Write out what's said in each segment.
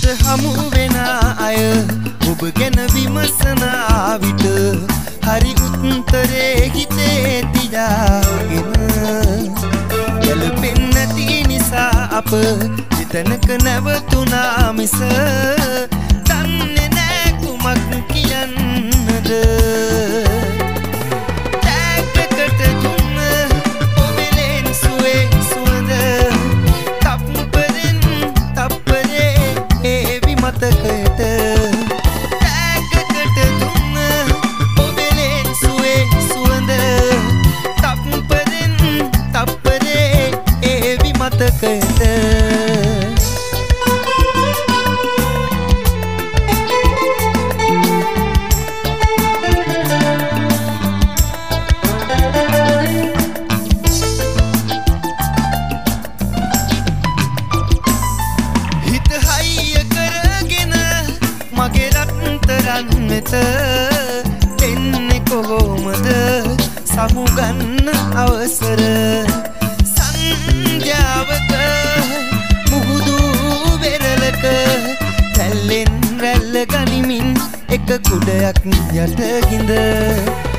හමු වෙන අය ඔබ ගැන විමසන විට හරි උත්තරේ හිතේ තියාගෙන. ගැලපෙන්න නැති නිසා අප එතනක නැවතුනා මිස දන්නේ නෑ කුමක් කියන්නද මතකයට. හිත හයිය කරගෙන මගේ රත්තරන් වෙත දෙන්නේ කොහොමද? සමුගන්න අවසර. එක කුඩයක් යටගිඳ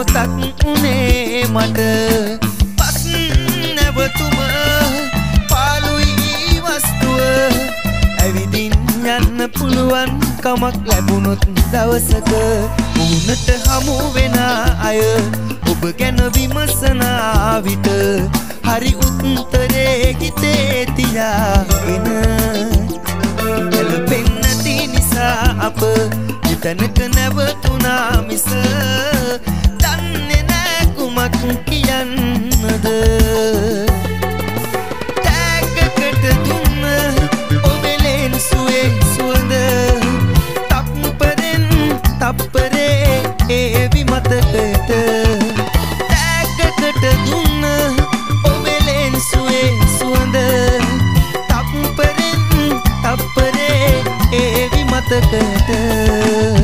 මොහොතක් උනේ මට. පස් නැවතුම පාලුයි වස්තුව. ඇවිදින් යන්න පුළුවන් කමක් ලැබුණොත් දවසක. ඌනට හමු වෙන අය ඔබ ගැන විමසනා විට හරි උත්තරේ හිතේ තියාගෙන ගැලපෙන්නති නිසා අප එතනට නැවතුනා මිස දන්නේ නෑ කුමක් කියන්නද? මොහොතකට